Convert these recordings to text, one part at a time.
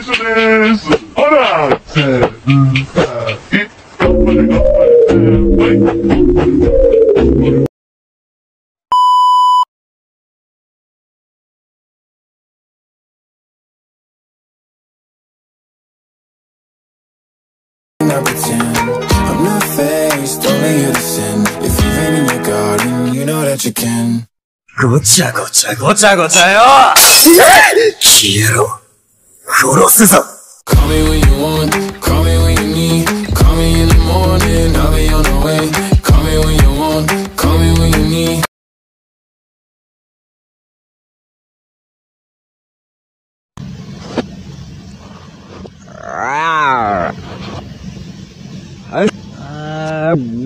Eso es. ¡Hola! not pretend I'm not faced, only you to sin If you've been in your garden, you know that you can ごちゃごちゃごちゃごちゃよ消えろ殺すぞ Call me when you want,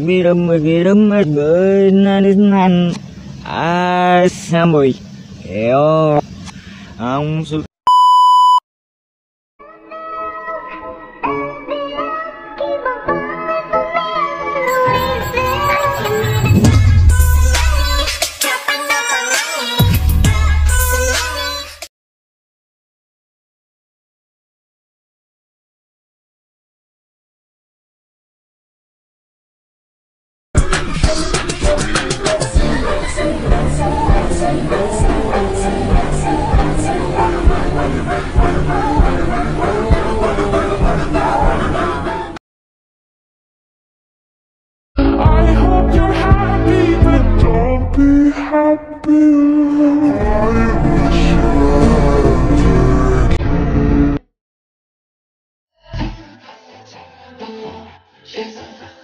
biram biram nan an samoi eo ang su were.